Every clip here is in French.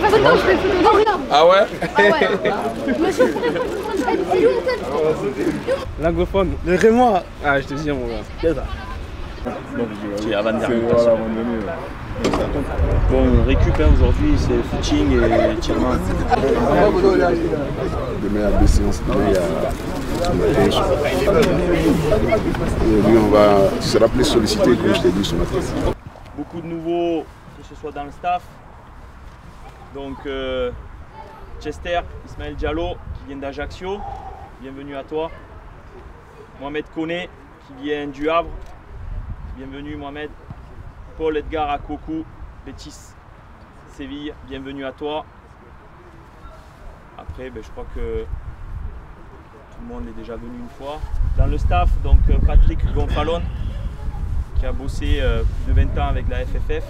passe ton tête, je fais le photo. Non, regarde. Ah ouais? Ah ouais. Monsieur, lui L'anglophone. Le Rémois Ah, je te dis, mon gars. C'est avant-dernière personne. Bon, récup hein, aujourd'hui, c'est footing et tirement. Demain, il y a deux séances. Demain, il y a une coach. Aujourd'hui, on va, tu seras plus sollicité, comme je t'ai dit ce matin. Beaucoup de nouveaux, que ce soit dans le staff. Donc, euh, Chester, Ismaël Diallo, qui vient d'Ajaccio. Bienvenue à toi. Mohamed Koné, qui vient du Havre. Bienvenue Mohamed. Paul Edgar Akoku, Bétis, Séville. Bienvenue à toi. Après, ben, je crois que tout le monde est déjà venu une fois. Dans le staff, donc euh, Patrick Gonfalon, qui a bossé euh, plus de 20 ans avec la FFF,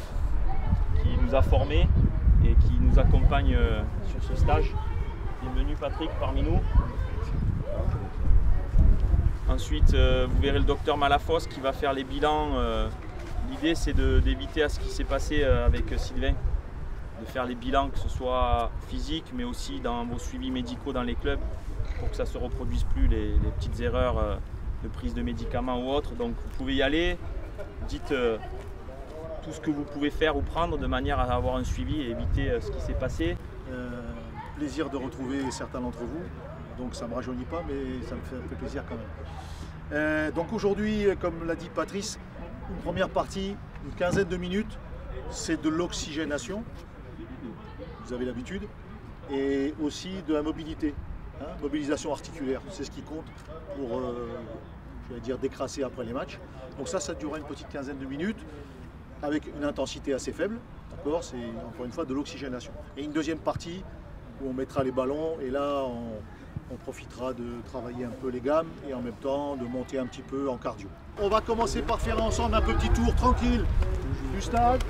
qui nous a formés qui nous accompagne euh, sur ce stage. Bienvenue Patrick parmi nous. Ensuite, euh, vous verrez le docteur Malafosse qui va faire les bilans. euh, L'idée, c'est d'éviter à ce qui s'est passé avec Sylvain, de faire les bilans, que ce soit physique, mais aussi dans vos suivis médicaux dans les clubs, pour que ça ne se reproduise plus, les, les petites erreurs de prise de médicaments ou autres. Donc, vous pouvez y aller. Dites tout ce que vous pouvez faire ou prendre de manière à avoir un suivi et éviter euh, ce qui s'est passé. Euh, plaisir de retrouver certains d'entre vous. Donc ça ne me rajeunit pas, mais ça me fait plaisir quand même. Euh, donc aujourd'hui, comme l'a dit Patrice, une première partie, une quinzaine de minutes, c'est de l'oxygénation. Vous avez l'habitude. Et aussi de la mobilité. hein, mobilisation articulaire, c'est ce qui compte pour, je vais dire, décrasser après les matchs. Donc ça, ça durera une petite quinzaine de minutes avec une intensité assez faible. D'accord C'est encore une fois de l'oxygénation. Et une deuxième partie où on mettra les ballons et là on, on profitera de travailler un peu les gammes et en même temps de monter un petit peu en cardio. On va commencer par faire ensemble un petit tour tranquille du stade.